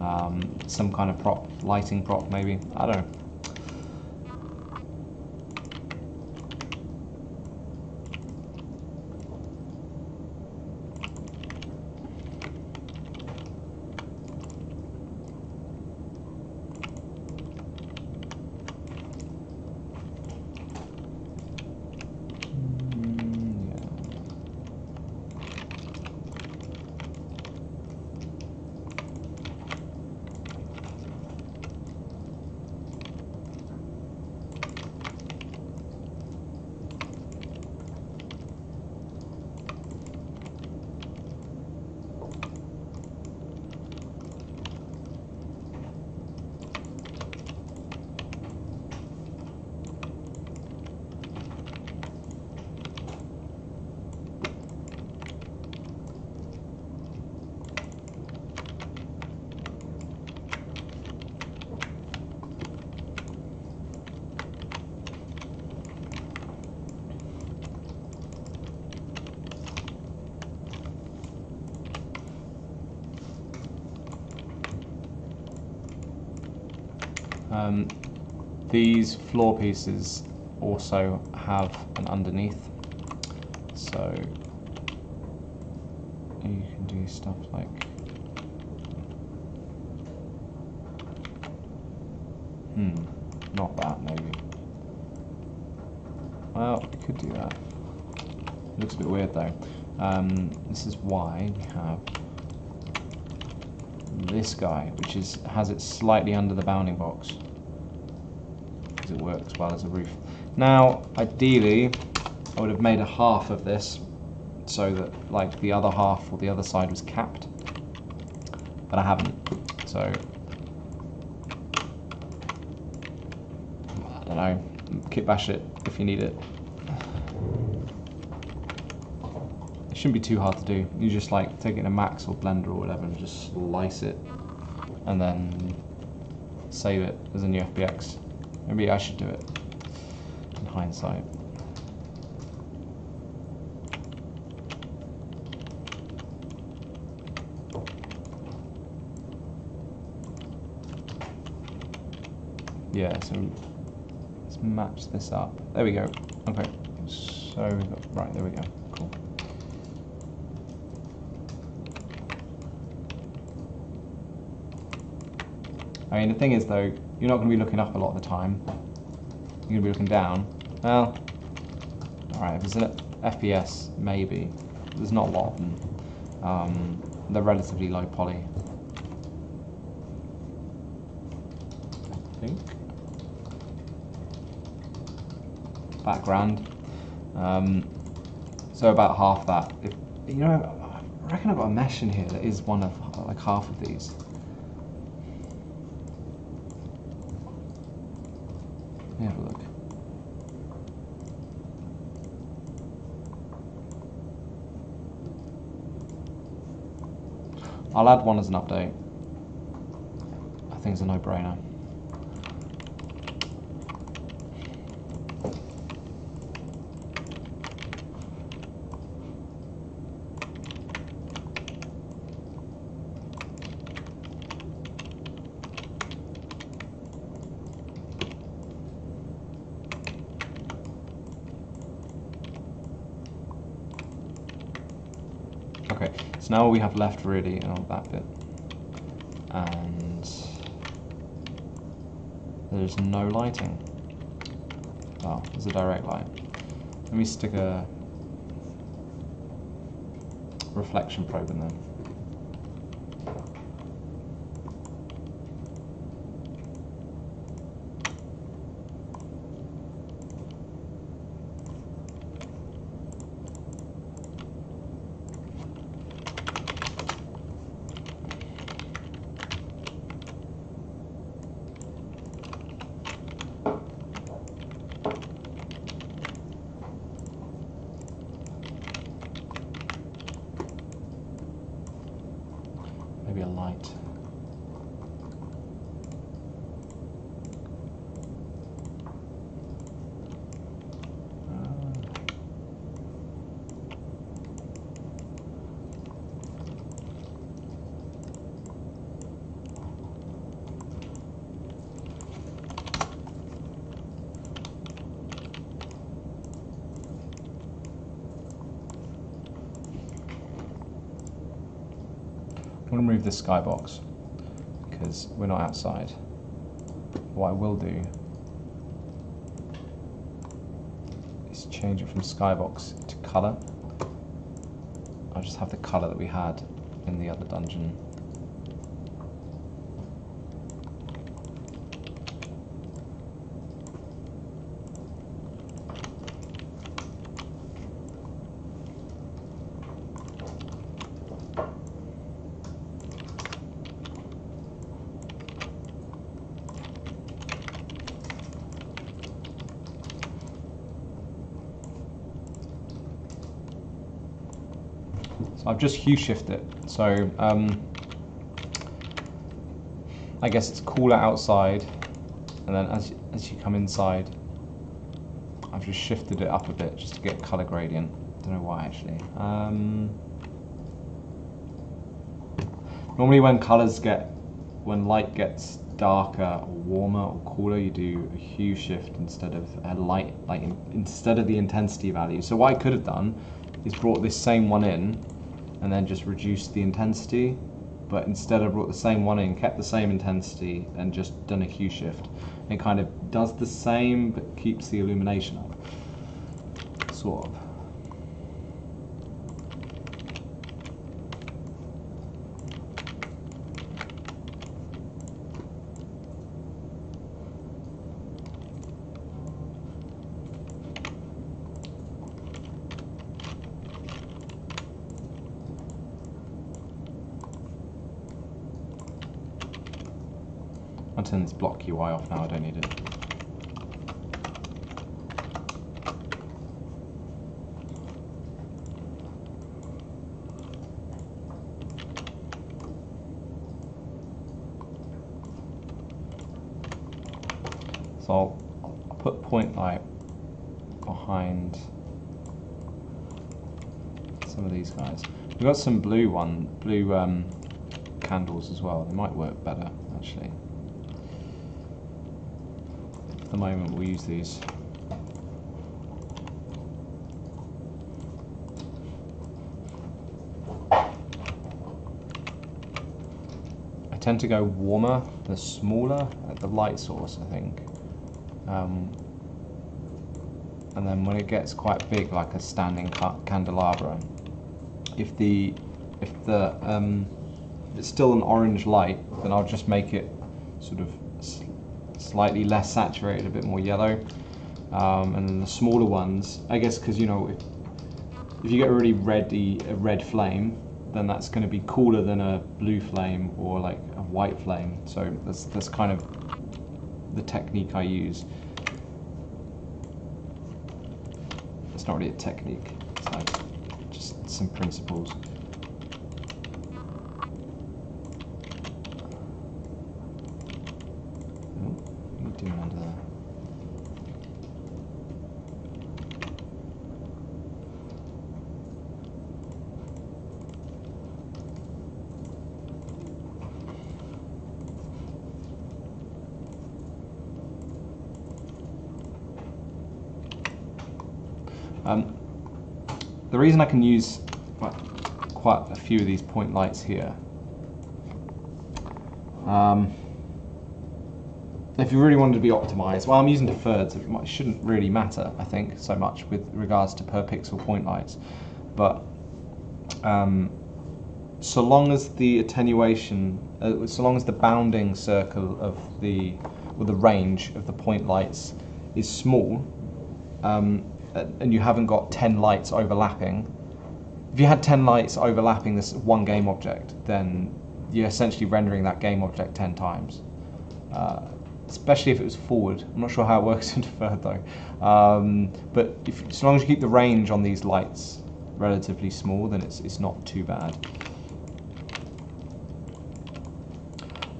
Um, some kind of prop, lighting prop maybe, I don't know. Mm, yeah. Um, these floor pieces also have an underneath, so you can do stuff like hmm, not that maybe. Well, we could do that. looks a bit weird though. Um, this is why we have this guy, which is has it slightly under the bounding box, it works well as a roof. Now, ideally, I would have made a half of this, so that like the other half or the other side was capped, but I haven't. So I don't know. Kit bash it if you need it. It shouldn't be too hard to do. You just like take it in a Max or Blender or whatever and just slice it and then save it as a new FBX. Maybe I should do it in hindsight. Yeah, so let's match this up. There we go. Okay, so right, there we go. Cool. I mean, the thing is though, you're not going to be looking up a lot of the time. You're going to be looking down. Well, alright, if it's an FPS, maybe. There's not a lot of them. Um, they're relatively low poly. I think. Background. Um, so about half that. If, you know, I reckon I've got a mesh in here that is one of like half of these. Let me have a look. I'll add one as an update. I think it's a no-brainer. Okay, so now all we have left really on that bit. And there's no lighting. Oh, there's a direct light. Let me stick a reflection probe in there. maybe a light. I'm going to remove this skybox because we're not outside. What I will do is change it from skybox to colour. I'll just have the colour that we had in the other dungeon. I've just hue shifted it. So um, I guess it's cooler outside, and then as as you come inside, I've just shifted it up a bit just to get color gradient. Don't know why actually. Um, normally when colors get, when light gets darker or warmer or cooler, you do a hue shift instead of a light, like in, instead of the intensity value. So what I could have done is brought this same one in and then just reduced the intensity. But instead I brought the same one in, kept the same intensity and just done a hue shift. It kind of does the same but keeps the illumination up. Sort of. I'll turn this block UI off now, I don't need it. So I'll, I'll put point light behind some of these guys. We've got some blue one, blue um, candles as well. They might work better actually. At the moment we'll use these. I tend to go warmer the smaller at the light source I think. Um, and then when it gets quite big like a standing ca candelabra, if the if the um, if it's still an orange light, then I'll just make it sort of slightly less saturated, a bit more yellow. Um, and then the smaller ones, I guess, because you know, if, if you get a really ready a red flame, then that's going to be cooler than a blue flame or like a white flame. So that's that's kind of the technique I use. It's not really a technique. It's like just some principles. doing under there? Um, the reason I can use quite a few of these point lights here um, if you really wanted to be optimized, well, I'm using deferred, so it shouldn't really matter, I think, so much with regards to per pixel point lights. But um, so long as the attenuation, uh, so long as the bounding circle of the, or the range of the point lights is small, um, and you haven't got 10 lights overlapping, if you had 10 lights overlapping this one game object, then you're essentially rendering that game object 10 times. Uh, especially if it was forward. I'm not sure how it works in deferred though. Um, but if, as long as you keep the range on these lights relatively small, then it's, it's not too bad.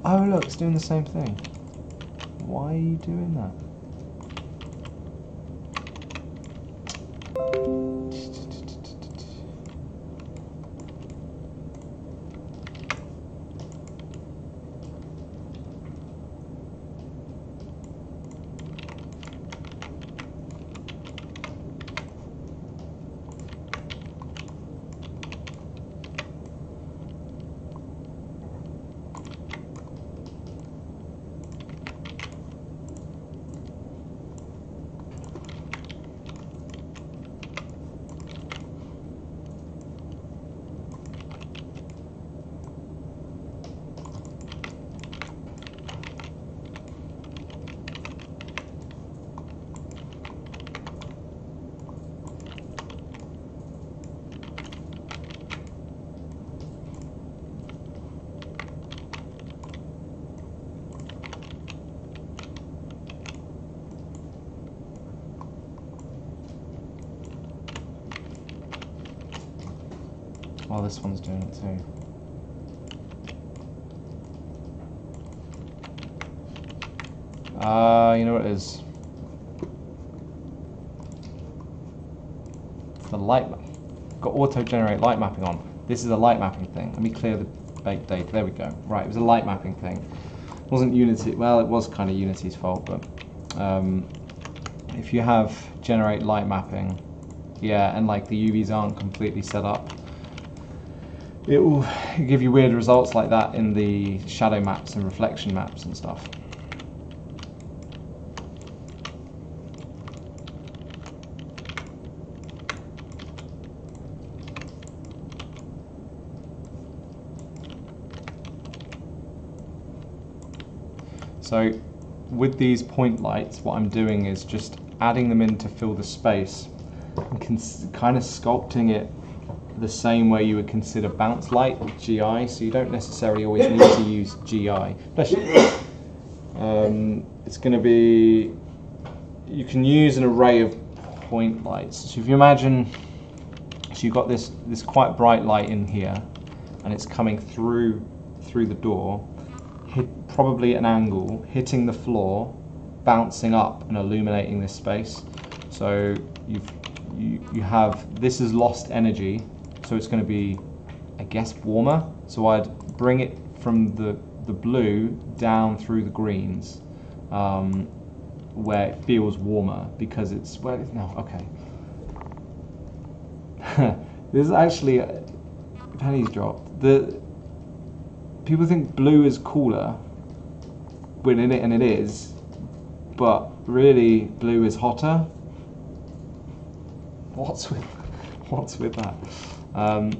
Oh look, it's doing the same thing. Why are you doing that? thank you this one's doing it too. Uh, you know what it is? The light map. Got auto-generate light mapping on. This is a light mapping thing. Let me clear the baked data. There we go. Right, it was a light mapping thing. It wasn't Unity. Well, it was kind of Unity's fault, but um, if you have generate light mapping, yeah, and like the UVs aren't completely set up, it will give you weird results like that in the shadow maps and reflection maps and stuff. So with these point lights, what I'm doing is just adding them in to fill the space and kind of sculpting it the same way you would consider bounce light GI, so you don't necessarily always need to use GI. Um, it's going to be, you can use an array of point lights. So if you imagine, so you've got this, this quite bright light in here, and it's coming through through the door, hit probably at an angle, hitting the floor, bouncing up and illuminating this space. So you've you, you have this is lost energy so it's going to be, I guess, warmer. So I'd bring it from the, the blue down through the greens um, where it feels warmer because it's, well, no, okay. this is actually, uh, pennies dropped. The, people think blue is cooler when in it, and it is, but really blue is hotter. What's with, what's with that? Um,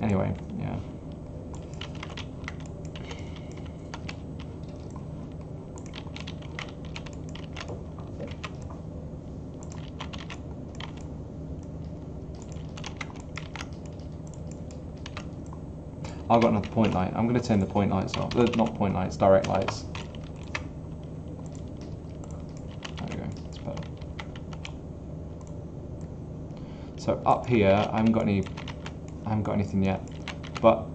anyway, yeah. I've got another point light. I'm going to turn the point lights off. Uh, not point lights, direct lights. So up here, I haven't got any, I haven't got anything yet. But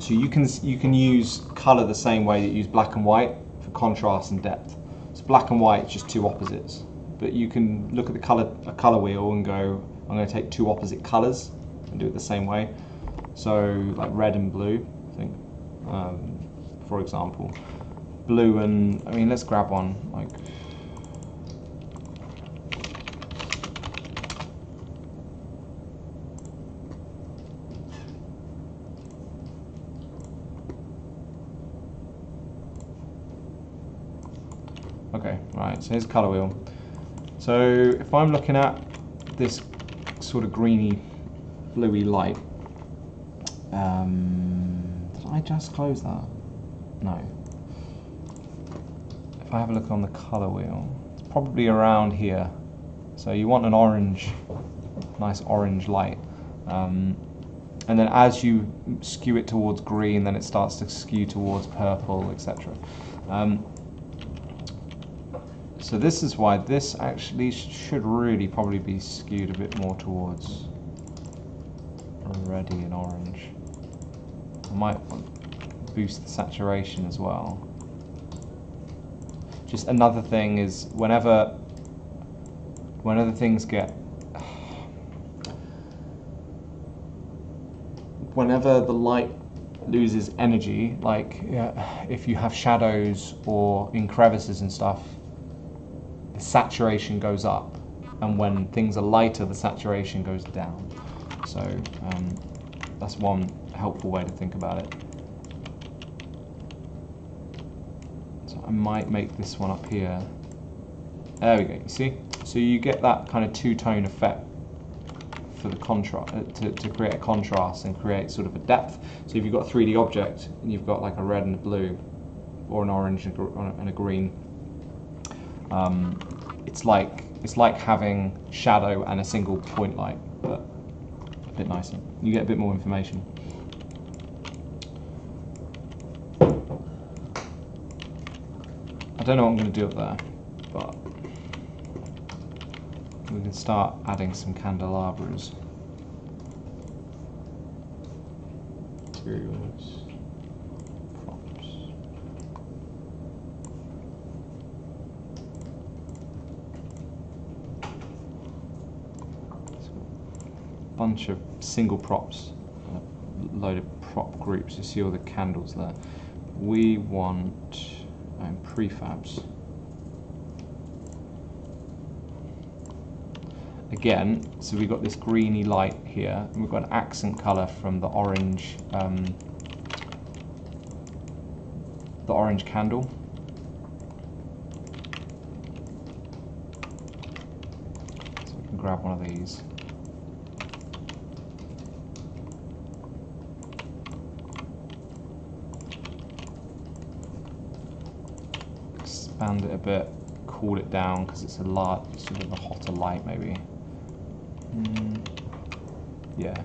so you can you can use color the same way that you use black and white for contrast and depth. So black and white just two opposites, but you can look at the color a color wheel and go, I'm going to take two opposite colors and do it the same way. So like red and blue, I think, um, for example, blue and I mean let's grab one like Okay, right, so here's color wheel. So if I'm looking at this sort of greeny, bluey light, um, did I just close that? No. If I have a look on the color wheel, it's probably around here. So you want an orange, nice orange light. Um, and then as you skew it towards green, then it starts to skew towards purple, etc. Um, so this is why this actually should really probably be skewed a bit more towards ready and orange. I might want boost the saturation as well. Just another thing is whenever whenever things get whenever the light loses energy, like yeah, if you have shadows or in crevices and stuff, saturation goes up, and when things are lighter, the saturation goes down. So um, that's one helpful way to think about it. So I might make this one up here. There we go. You see? So you get that kind of two-tone effect for the contrast uh, to, to create a contrast and create sort of a depth. So if you've got a 3D object and you've got like a red and a blue, or an orange and a green, um, it's like it's like having shadow and a single point light, but a bit nicer. You get a bit more information. I don't know what I'm going to do up there, but we can start adding some candelabras. Materials, bunch of single props, a load of prop groups. You see all the candles there. We want um, prefabs. again, so we've got this greeny light here, and we've got an accent colour from the orange, um, the orange candle. So we can grab one of these. Expand it a bit, cool it down because it's a lot, sort of a hotter light maybe. Mm, yeah.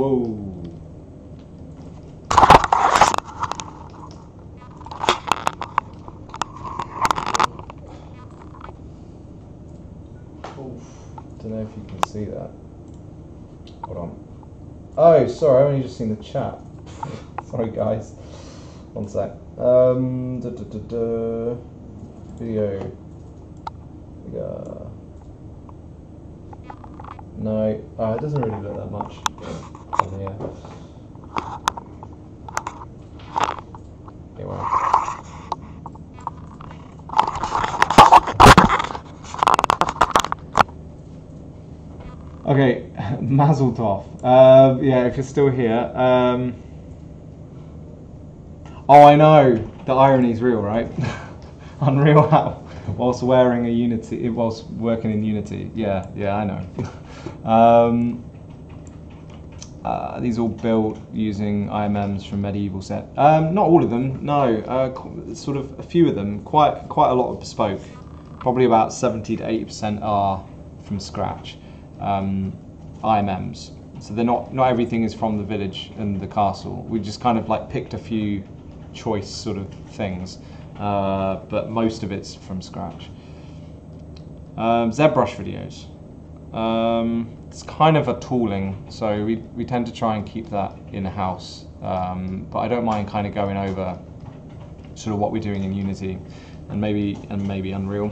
Whoa. Don't know if you can see that. Hold on. Oh, sorry, I've only just seen the chat. sorry, guys. One sec. Um. Video. Yeah. No, uh, it doesn't really look that much on here. Anyway. Okay, Tov. Uh, yeah, if you're still here. Um, oh, I know. The irony is real, right? Unreal how, whilst wearing a Unity, whilst working in Unity. Yeah, yeah, I know. um, uh, these all built using IMMs from Medieval Set. Um, not all of them, no. Uh, sort of a few of them. Quite quite a lot of bespoke. Probably about 70 to 80 percent are from scratch. Um, IMMs. So they're not not everything is from the village and the castle. We just kind of like picked a few choice sort of things, uh, but most of it's from scratch. Um, ZBrush videos. Um, it's kind of a tooling, so we, we tend to try and keep that in house. Um, but I don't mind kind of going over sort of what we're doing in Unity and maybe and maybe Unreal.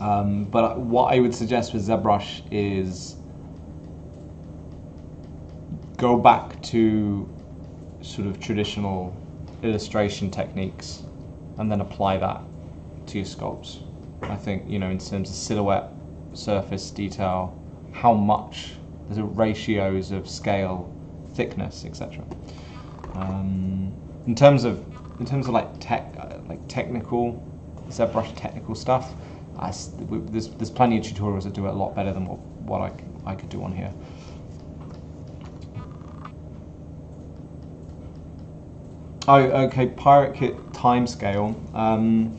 Um, but what I would suggest with ZBrush is go back to sort of traditional illustration techniques and then apply that to your sculpts. I think, you know, in terms of silhouette, surface, detail, how much, there's a ratios of scale, thickness, etc. Um, in terms of in terms of like tech, like technical, ZBrush technical stuff, I, there's there's plenty of tutorials that do it a lot better than what what I I could do on here. Oh, okay. Pirate kit timescale. Um,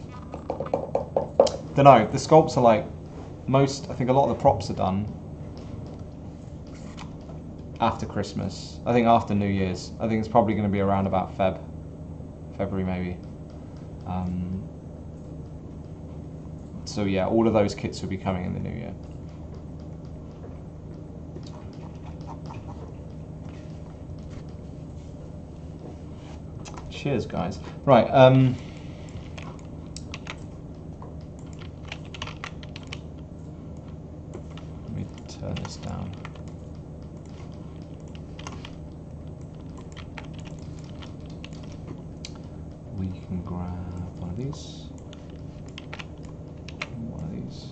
don't know. The sculpts are like most. I think a lot of the props are done after Christmas. I think after New Year's. I think it's probably going to be around about Feb, February maybe. Um, so yeah, all of those kits will be coming in the new year. Cheers, guys. Right. Um, let me turn this down. We can grab one of these. One of these.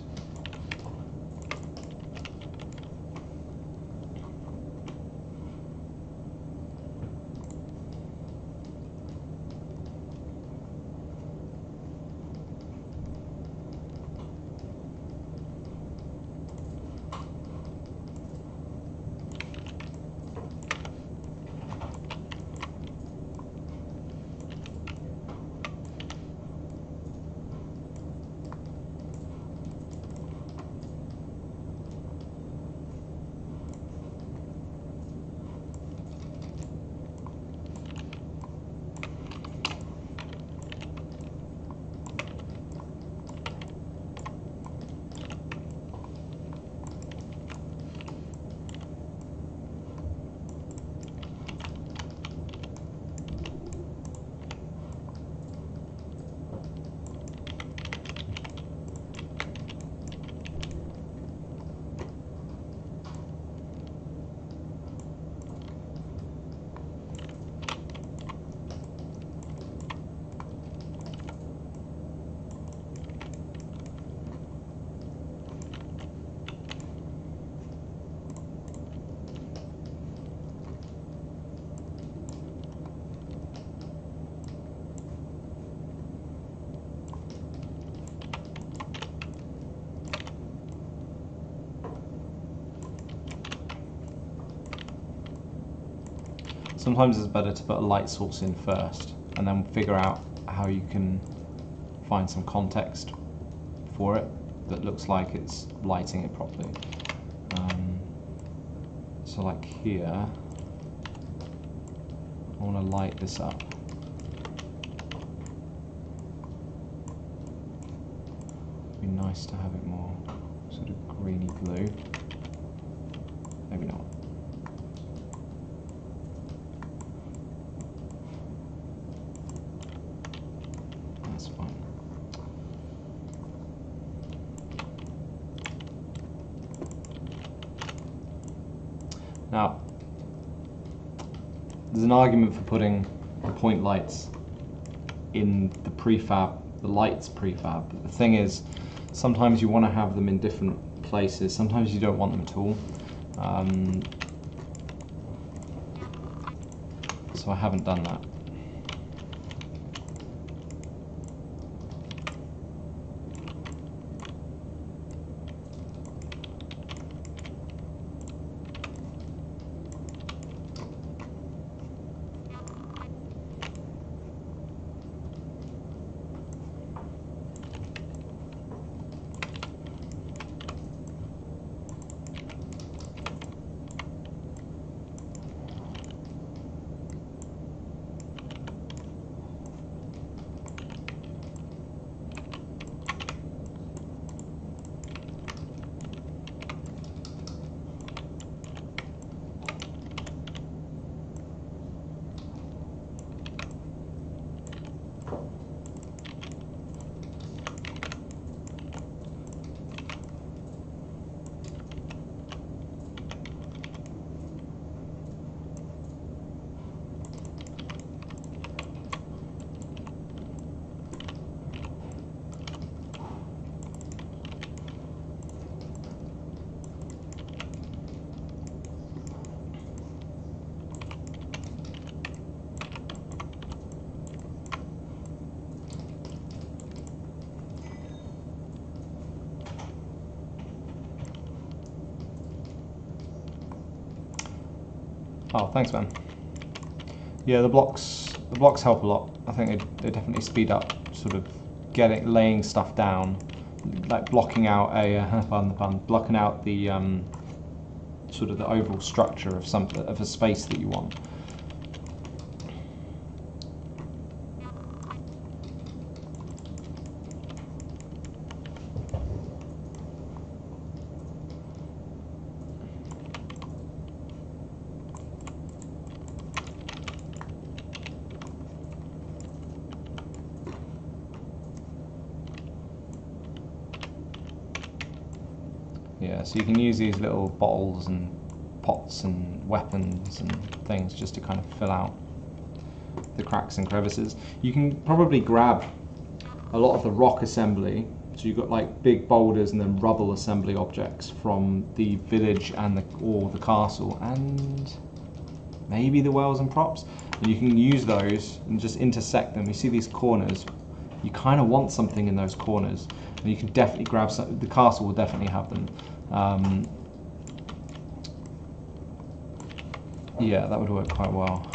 Sometimes it's better to put a light source in first and then figure out how you can find some context for it that looks like it's lighting it properly. Um, so like here, I want to light this up. It'd be nice to have it more sort of greeny blue. Maybe not. That's fine. Now, there's an argument for putting the point lights in the prefab, the lights prefab. But the thing is, sometimes you want to have them in different places. Sometimes you don't want them at all. Um, so I haven't done that. Oh, thanks, man. Yeah, the blocks the blocks help a lot. I think they, they definitely speed up sort of getting laying stuff down, like blocking out a uh, pardon the pun, blocking out the um, sort of the overall structure of some of a space that you want. Yeah, so you can use these little bottles and pots and weapons and things just to kind of fill out the cracks and crevices. You can probably grab a lot of the rock assembly, so you've got like big boulders and then rubble assembly objects from the village and the or the castle and maybe the wells and props, and you can use those and just intersect them. You see these corners, you kind of want something in those corners, and you can definitely grab some. The castle will definitely have them. Um, yeah, that would work quite well.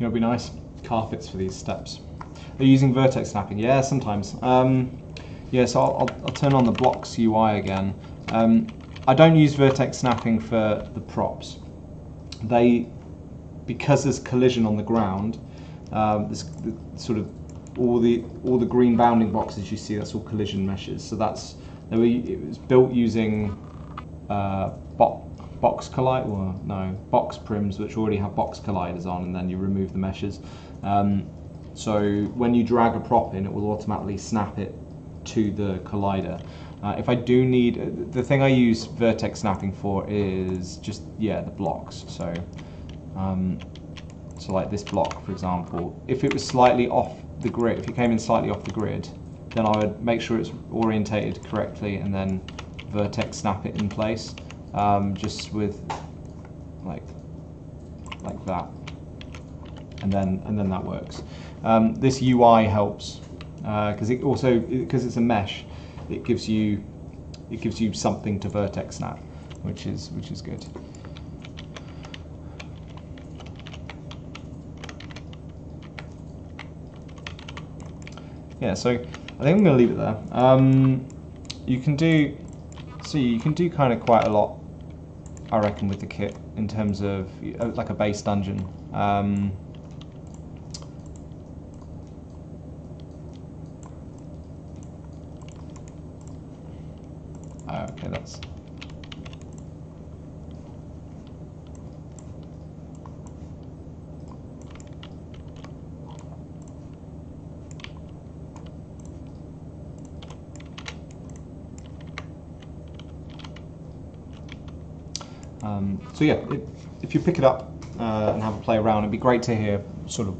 Know, it'd be nice carpets for these steps. You using vertex snapping? Yeah, sometimes. Um, yeah, so I'll, I'll, I'll, turn on the blocks UI again. Um, I don't use vertex snapping for the props. They, because there's collision on the ground, um, there's the, sort of all the all the green bounding boxes you see. That's all collision meshes. So that's were, it was built using uh, bot box collide, well, no, box prims which already have box colliders on, and then you remove the meshes. Um, so when you drag a prop in, it will automatically snap it to the collider. Uh, if I do need, the thing I use vertex snapping for is just, yeah, the blocks. So, um, so like this block, for example, if it was slightly off the grid, if it came in slightly off the grid, then I would make sure it's orientated correctly and then vertex snap it in place um, just with like like that. And then and then that works. Um, this UI helps because uh, it also because it's a mesh it gives you it gives you something to vertex snap which is which is good. Yeah so I think I'm to leave it there. Um, you can do see you can do kind of quite a lot I reckon, with the kit in terms of uh, like a base dungeon. Um, oh, okay, that's Um, so yeah, if, if, you pick it up uh, and have a play around, it'd be great to hear sort of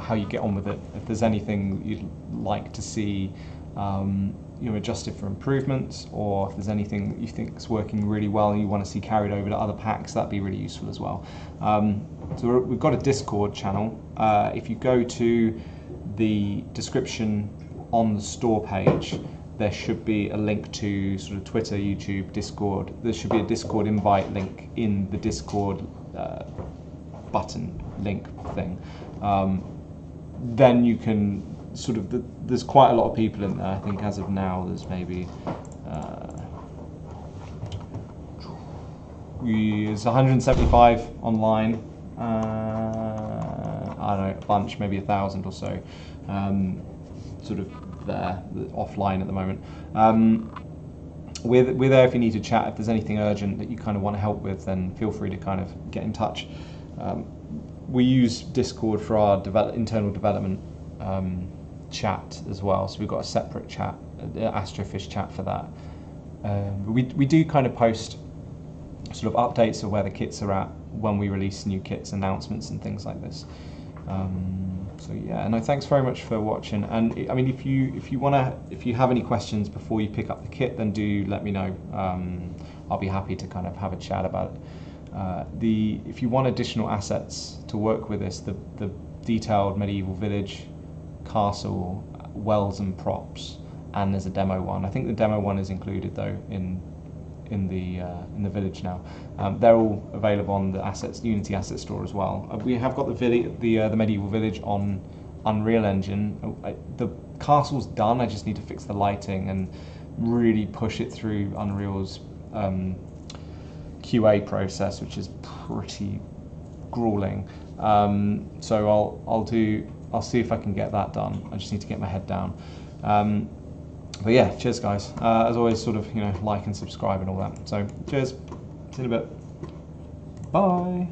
how you get on with it. If there's anything you'd like to see um, you know, adjusted for improvements, or if there's anything that you think is working really well and you want to see carried over to other packs, that'd be really useful as well. Um, so we've got a Discord channel. Uh, if you go to the description on the store page, there should be a link to sort of Twitter, YouTube, Discord. There should be a Discord invite link in the Discord uh, button link thing. Um, then you can sort of the, there's quite a lot of people in there. I think as of now there's maybe uh, there's 175 online. Uh, I don't know, a bunch, maybe a thousand or so, um, sort of there offline at the moment. Um, we're, we're there if you need to chat. If there's anything urgent that you kind of want to help with, then feel free to kind of get in touch. Um, we use Discord for our develop, internal development um, chat as well. So we've got a separate chat, the Astrofish chat for that. Um, we, we do kind of post sort of updates of where the kits are at when we release new kits, announcements and things like this. Um, so yeah, no, thanks very much for watching. And I mean, if you if you wanna if you have any questions before you pick up the kit, then do let me know. Um, I'll be happy to kind of have a chat about it. Uh, the if you want additional assets to work with this, the the detailed medieval village, castle, wells and props, and there's a demo one. I think the demo one is included though in in the uh, in the village now. Um, they're all available on the assets Unity Asset Store as well. Uh, we have got the villi- the uh, the medieval village on Unreal Engine. Uh, I, the castle's done. I just need to fix the lighting and really push it through Unreal's um, QA process, which is pretty grueling. Um, so I'll I'll do I'll see if I can get that done. I just need to get my head down. But yeah, cheers, guys. Uh, as always, sort of you know like and subscribe and all that. So cheers. See you in a bit. Bye.